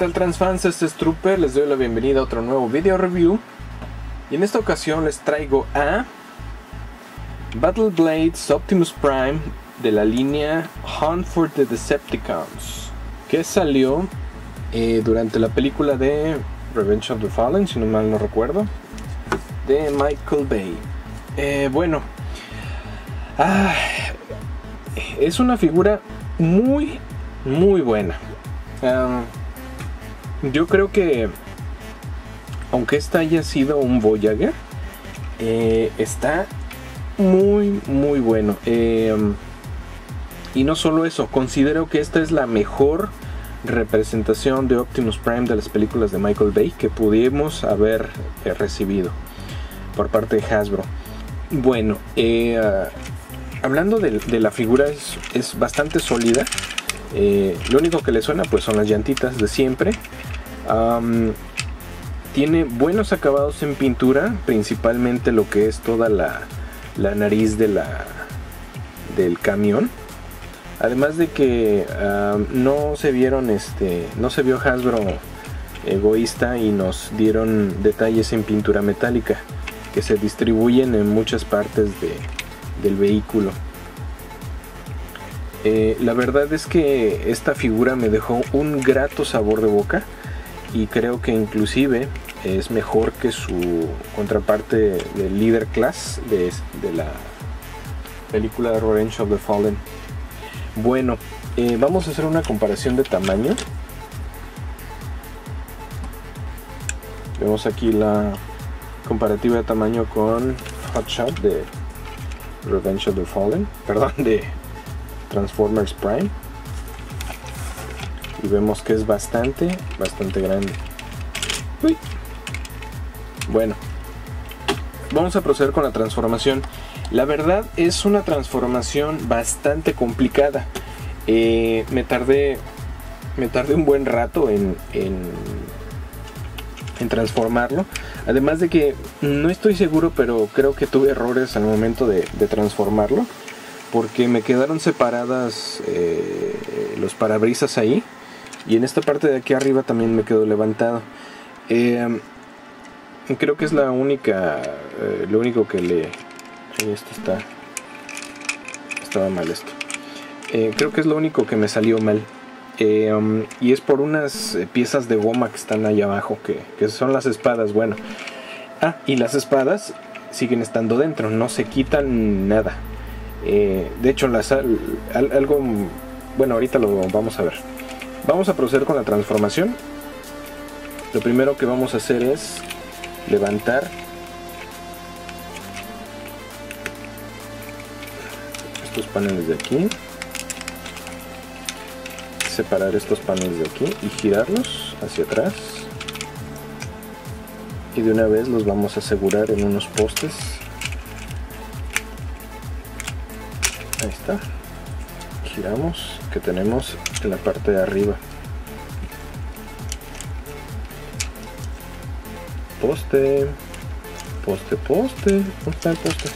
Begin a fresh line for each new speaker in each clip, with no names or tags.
¿Qué tal transfans? Este es Trooper, les doy la bienvenida a otro nuevo video review. Y en esta ocasión les traigo a Battle Blades Optimus Prime de la línea Hunt for the Decepticons, que salió eh, durante la película de Revenge of the Fallen, si no mal no recuerdo, de Michael Bay. Eh, bueno, ah, es una figura muy, muy buena. Yo creo que, aunque esta haya sido un Voyager, eh, está muy, muy bueno. y no solo eso, considero que esta es la mejor representación de Optimus Prime de las películas de Michael Bay que pudimos haber eh, recibido por parte de Hasbro. Bueno, eh, hablando de, la figura es, bastante sólida. Lo único que le suena pues son las llantitas de siempre. Tiene buenos acabados en pintura, principalmente lo que es toda la, nariz del camión. Además de que no se vieron, este, no se vio Hasbro egoísta y nos dieron detalles en pintura metálica que se distribuyen en muchas partes del vehículo. Eh, la verdad es que esta figura me dejó un grato sabor de boca y creo que inclusive es mejor que su contraparte del Leader Class de, de la película Revenge of the Fallen. Bueno, eh, vamos a hacer una comparación de tamaño. Vemos aquí la comparativa de tamaño con Hotshot de Revenge of the Fallen, perdón, de Transformers Prime. Y vemos que es bastante, bastante grande. Bueno, vamos a proceder con la transformación. La verdad es una transformación bastante complicada. Eh, me tardé me tardé un buen rato en, en, transformarlo. Además de que no estoy seguro, pero creo que tuve errores al momento de, transformarlo. Porque me quedaron separadas eh, los parabrisas ahí. Y en esta parte de aquí arriba también me quedó levantado. Eh, creo que es la única, lo único que le, esto está estaba mal esto. Eh, creo que es lo único que me salió mal. Eh, um, y es por unas eh, piezas de goma que están ahí abajo que, son las espadas bueno. Ah y las espadas siguen estando dentro no se quitan nada. De hecho las, algo bueno ahorita lo vamos a ver vamos a proceder con la transformación. Lo primero que vamos a hacer es levantar. Estos paneles de aquí. Separar estos paneles de aquí y girarlos hacia atrás. Y de una vez los vamos a asegurar en unos postes. Ahí está giramos que tenemos en la parte de arriba. Poste poste poste. ¿dónde poste?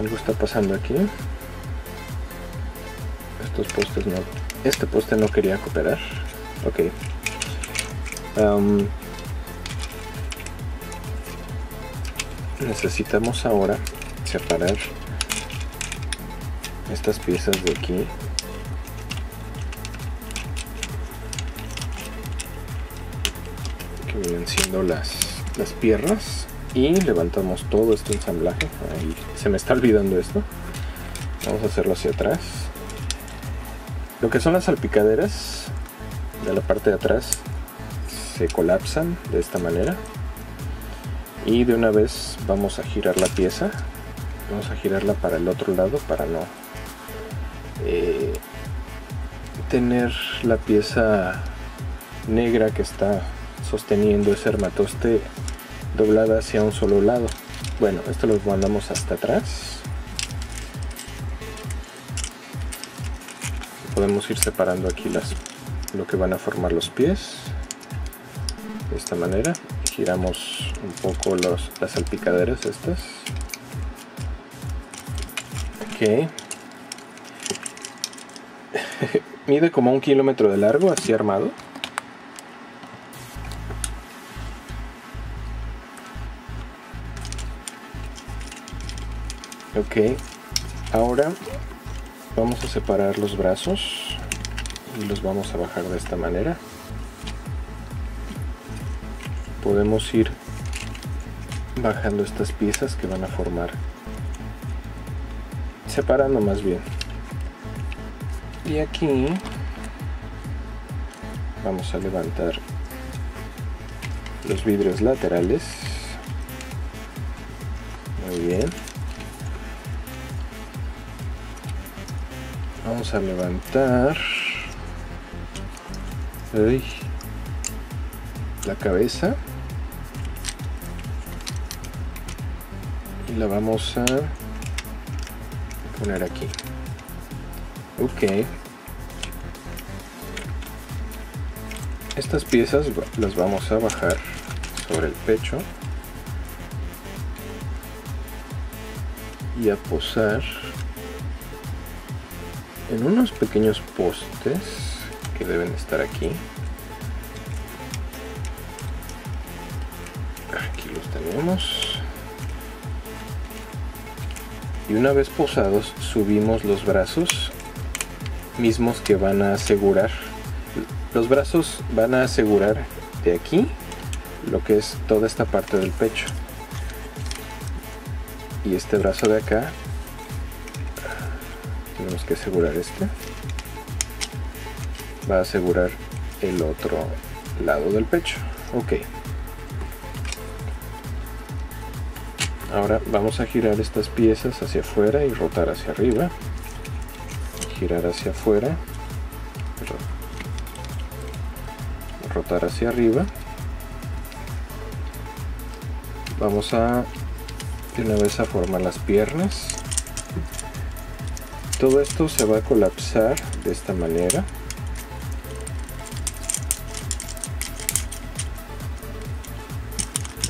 algo está pasando aquí. Estos postes no este poste no quería cooperar. Ok necesitamos ahora separar estas piezas de aquí. Que vienen siendo las, las piernas. Y levantamos todo este ensamblaje. Ahí se me está olvidando esto. Vamos a hacerlo hacia atrás. Lo que son las salpicaderas de la parte de atrás se colapsan de esta manera y de una vez vamos a girar la pieza. Vamos a girarla para el otro lado para no eh, tener la pieza negra que está sosteniendo ese armatoste doblada hacia un solo lado. Bueno esto lo mandamos hasta atrás. Podemos ir separando aquí las lo que van a formar los pies de esta manera giramos un poco los, las salpicaderas estas Ok. Mide como un kilómetro de largo, así armado. Ok. Ahora vamos a separar los brazos y los vamos a bajar de esta manera. Podemos ir bajando estas piezas que van a formar separando más bien. Y aquí vamos a levantar los vidrios laterales. Muy bien. Vamos a levantar la cabeza y la vamos a poner aquí. Ok. Estas piezas las vamos a bajar sobre el pecho y a posar en unos pequeños postes que deben estar aquí. Aquí los tenemos y una vez posados subimos los brazos mismos que van a asegurar. Los brazos van a asegurar de aquí lo que es toda esta parte del pecho. Y este brazo de acá tenemos que asegurar este. Va a asegurar el otro lado del pecho. Ok ahora vamos a girar estas piezas hacia afuera y rotar hacia arriba. Girar hacia afuera. Rotar hacia arriba. Vamos a de una vez a formar las piernas. Todo esto se va a colapsar de esta manera.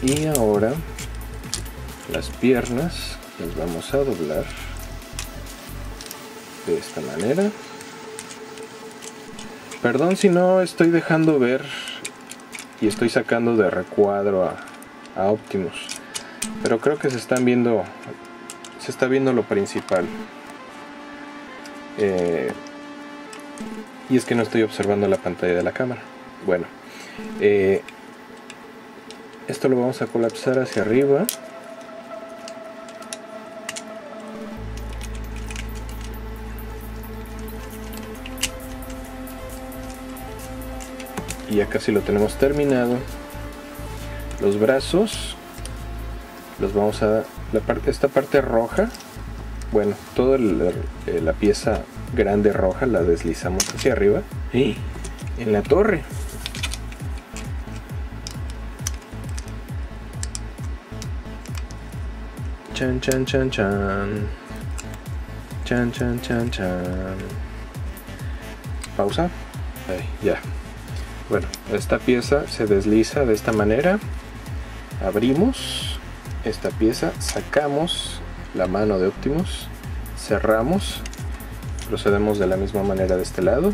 Y ahora las piernas las vamos a doblar de esta manera. Perdón si no estoy dejando ver y estoy sacando de recuadro a, Optimus pero creo que se están viendo se está viendo lo principal. Eh, y es que no estoy observando la pantalla de la cámara. Bueno eh, esto lo vamos a colapsar hacia arriba ya casi lo tenemos terminado. Los brazos los vamos a la parte esta parte roja bueno toda eh, la pieza grande roja la deslizamos hacia arriba. Y en la torre. Chan chan chan chan. Chan chan chan chan. Pausa. Ahí, ya bueno esta pieza se desliza de esta manera. Abrimos esta pieza sacamos la mano de Optimus cerramos procedemos de la misma manera de este lado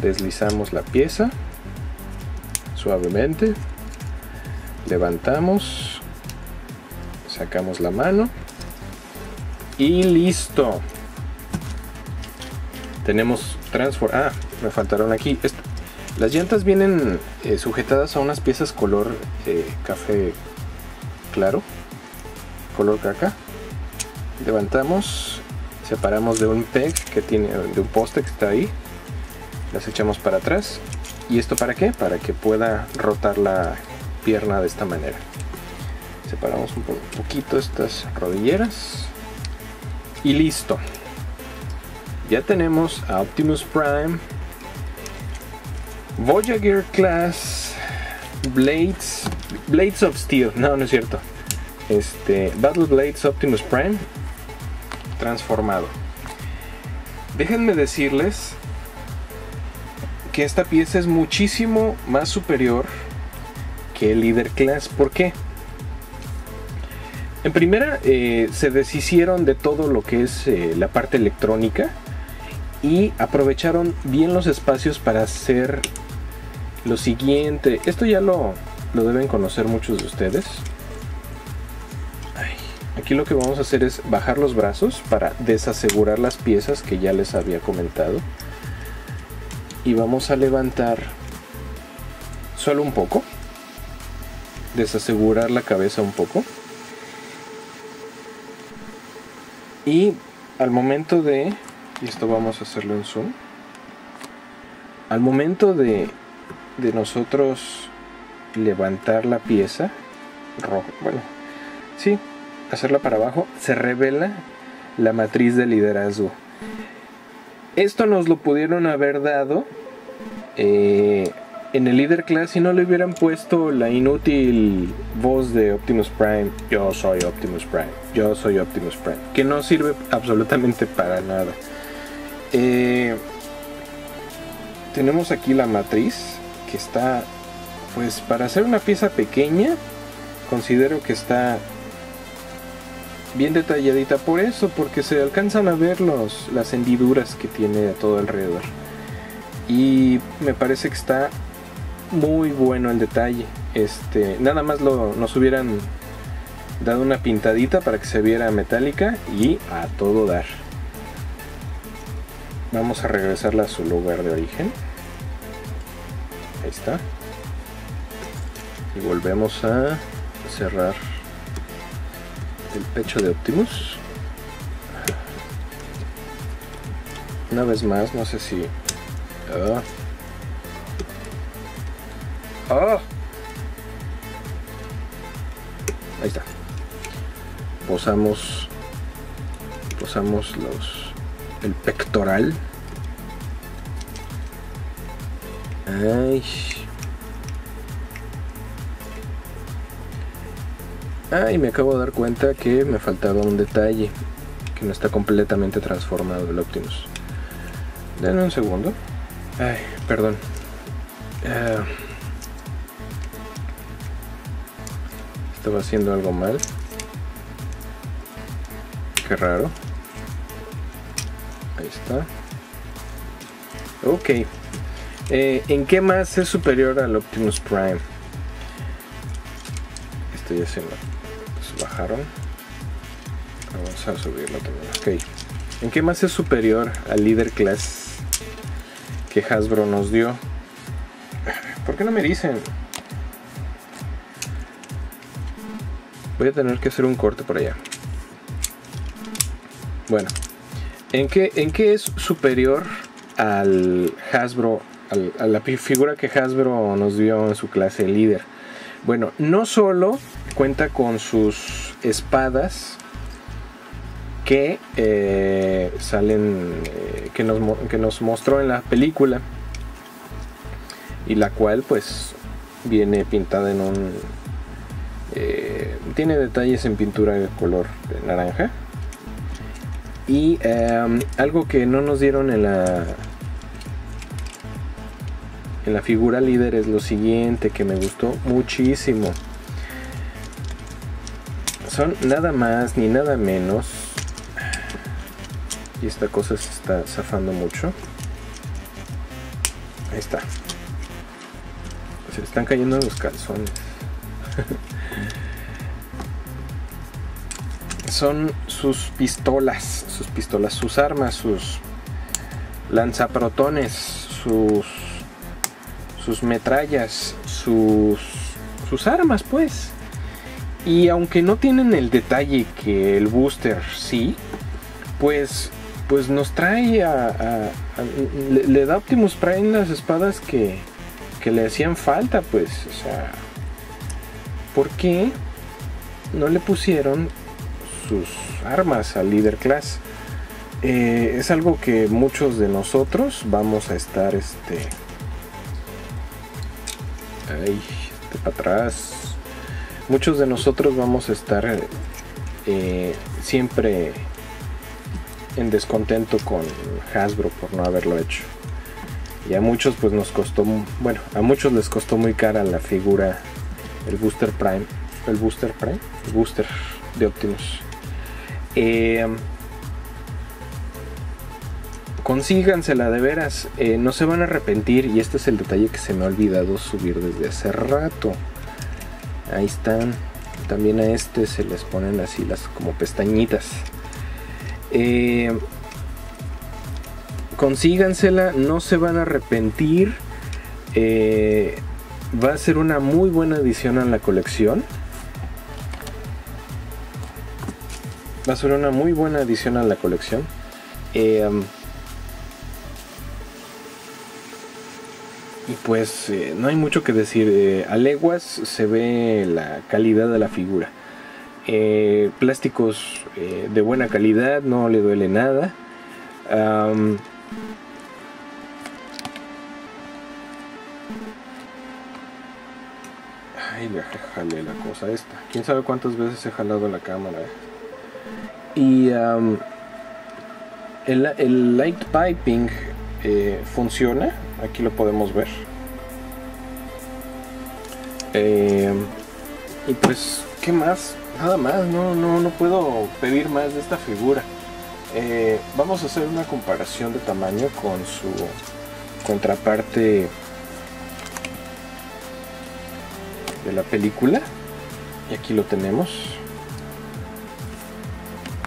deslizamos la pieza suavemente levantamos sacamos la mano y listo. Tenemos transform ah me faltaron aquí las llantas vienen eh, sujetadas a unas piezas color eh, café claro, color caca. Levantamos, separamos de un peg que tiene, de un poste que está ahí, las echamos para atrás. ¿Y esto para qué? Para que pueda rotar la pierna de esta manera. Separamos un poquito estas rodilleras y listo. Ya tenemos a Optimus Prime Voyager Class Blades Blades of Steel, no, no es cierto. Este Battle Blades Optimus Prime transformado. Déjenme decirles que esta pieza es muchísimo más superior que el Leader Class. ¿Por qué? En primera, eh, se deshicieron de todo lo que es eh, la parte electrónica y aprovecharon bien los espacios para hacer lo siguiente. Esto ya lo, lo deben conocer muchos de ustedes. aquí lo que vamos a hacer es bajar los brazos para desasegurar las piezas que ya les había comentado. Y vamos a levantar solo un poco. Desasegurar la cabeza un poco. Y al momento de, y esto vamos a hacerlo en zoom, al momento de, de nosotros levantar la pieza, rojo, bueno, sí, hacerla para abajo, se revela la matriz de liderazgo. Esto nos lo pudieron haber dado eh, en el Leader Class si no le hubieran puesto la inútil voz de Optimus Prime, yo soy Optimus Prime, yo soy Optimus Prime, que no sirve absolutamente para nada. Eh, tenemos aquí la matriz que está, pues para hacer una pieza pequeña, considero que está bien detalladita por eso, porque se alcanzan a ver los, las hendiduras que tiene a todo alrededor. Y me parece que está muy bueno el detalle. Este, nada más lo, nos hubieran dado una pintadita para que se viera metálica y a todo dar. Vamos a regresarla a su lugar de origen. Ahí está. Y volvemos a cerrar el pecho de Optimus. Una vez más, no sé si... Ah, ¡Ah! Ahí está. Posamos. Posamos los. El pectoral. Ay. Ay, me acabo de dar cuenta que me faltaba un detalle. Que no está completamente transformado el Optimus. Denme un segundo. Ay, perdón. Uh, estaba haciendo algo mal. Qué raro. Ahí está. Ok. Eh, ¿En qué más es superior al Optimus Prime? Esto ya se pues, bajaron. Vamos a subirlo también. Ok. ¿En qué más es superior al Leader Class que Hasbro nos dio? ¿Por qué no me dicen? Voy a tener que hacer un corte por allá. Bueno, ¿en qué, en qué es superior al Hasbro, a la figura que Hasbro nos dio en su clase líder? Bueno, no solo cuenta con sus espadas que eh, salen, eh, que, nos, que nos mostró en la película y la cual pues viene pintada en un eh, tiene detalles en pintura de color naranja. Y algo que no nos dieron en la en la figura líder es lo siguiente que me gustó muchísimo. Son nada más ni nada menos. Y esta cosa se está zafando mucho. Ahí está. Se están cayendo los calzones. Son sus pistolas, sus pistolas, sus armas, sus lanzaprotones, sus sus metrallas, sus sus armas, pues. Y aunque no tienen el detalle que el booster sí, pues pues nos trae a, le, da Optimus Prime las espadas que, que le hacían falta, pues, o sea, ¿Por qué no le pusieron sus armas al líder class? Eh, es algo que muchos de nosotros vamos a estar este ay este para atrás muchos de nosotros vamos a estar eh, siempre en descontento con Hasbro por no haberlo hecho y a muchos pues nos costó bueno a muchos les costó muy cara la figura el Booster Prime, el Booster Prime, Booster, de Optimus. Eh, consígansela de veras, eh, no se van a arrepentir y este es el detalle que se me ha olvidado subir desde hace rato. Ahí están, también a este se les ponen así las como pestañitas. Eh, consígansela, no se van a arrepentir. Eh, va a ser una muy buena adición a la colección. Va a ser una muy buena adición a la colección. Eh, y pues eh, no hay mucho que decir. Eh, a leguas se ve la calidad de la figura. Eh, plásticos eh, de buena calidad, no le duele nada. Am, Ay, le jalé la cosa esta. Quién sabe cuántas veces he jalado la cámara. Y el, el light piping eh, funciona. Aquí lo podemos ver. Eh, y pues, ¿qué más? Nada más, no, no, no puedo pedir más de esta figura. Eh, vamos a hacer una comparación de tamaño con su contraparte de la película. Y aquí lo tenemos.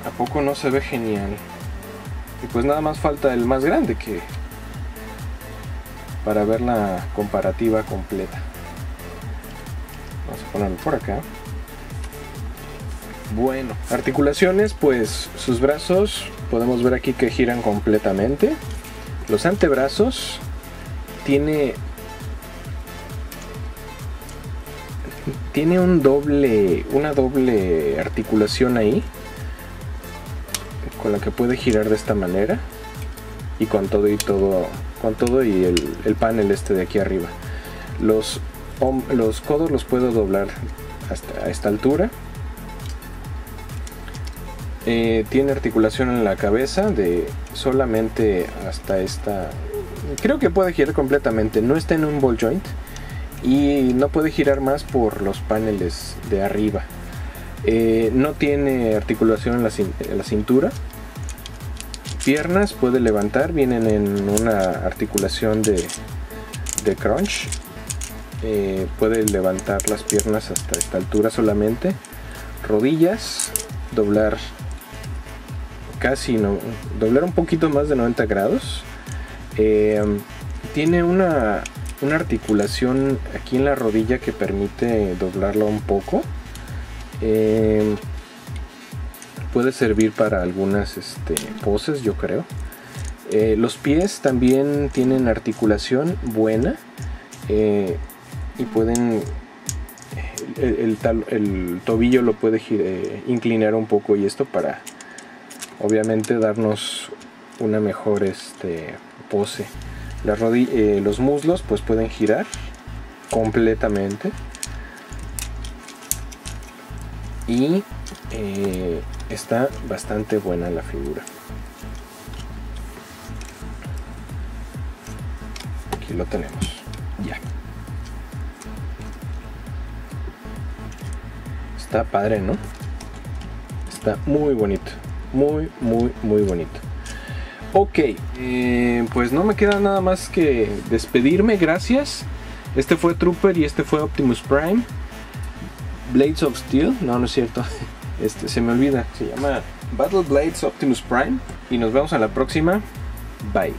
¿A poco no se ve genial? Y pues nada más falta el más grande que para ver la comparativa completa. Vamos a ponerlo por acá. Bueno, articulaciones, pues sus brazos podemos ver aquí que giran completamente. Los antebrazos tiene tiene un doble una doble articulación ahí con la que puede girar de esta manera y con todo y todo con todo y el, el panel este de aquí arriba. Los, los codos los puedo doblar hasta a esta altura. Eh, tiene articulación en la cabeza de solamente hasta esta creo que puede girar completamente. No está en un ball joint y no puede girar más por los paneles de arriba. Eh, no tiene articulación en la cintura piernas puede levantar vienen en una articulación de, crunch. Eh, puede levantar las piernas hasta esta altura solamente. Rodillas doblar casi no doblar un poquito más de 90 grados. Eh, tiene una, una articulación aquí en la rodilla que permite doblarla un poco. Eh, puede servir para algunas este, poses, yo creo. Eh, los pies también tienen articulación buena eh, y pueden. El, el tobillo lo puede eh, inclinar un poco y esto para obviamente darnos una mejor este, pose. Los muslos pues pueden girar completamente y está bastante buena la figura. Aquí lo tenemos. Ya. Está padre, ¿no? Está muy bonito. Muy, muy, muy bonito. Ok, eh, pues no me queda nada más que despedirme. Gracias. Este fue Trooper y este fue Optimus Prime. Blades of Steel, no, no es cierto. Este se me olvida. Se llama Battle Blades Optimus Prime. Y nos vemos en la próxima. Bye.